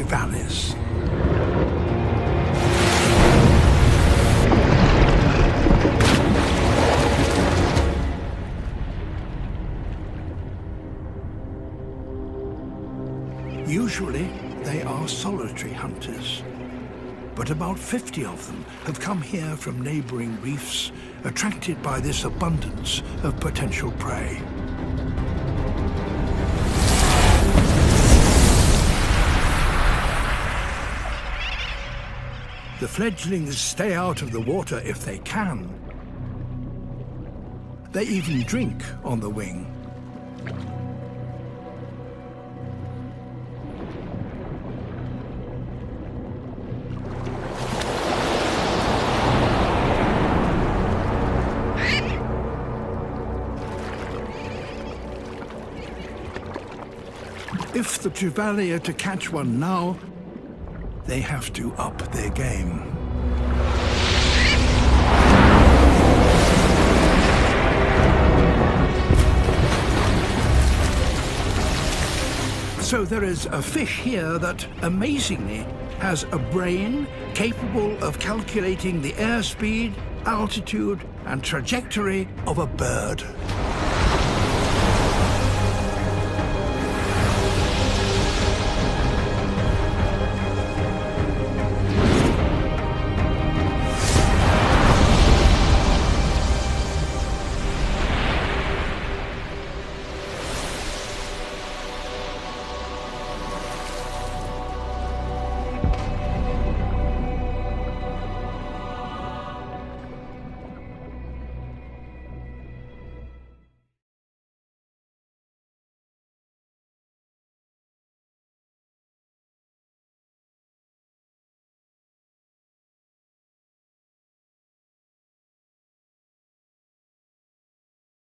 valleys. Usually, they are solitary hunters, but about 50 of them have come here from neighboring reefs, attracted by this abundance of potential prey. The fledglings stay out of the water if they can. They even drink on the wing. If the Trevally are to catch one now, they have to up their game. So there is a fish here that, amazingly, has a brain capable of calculating the airspeed, altitude and trajectory of a bird.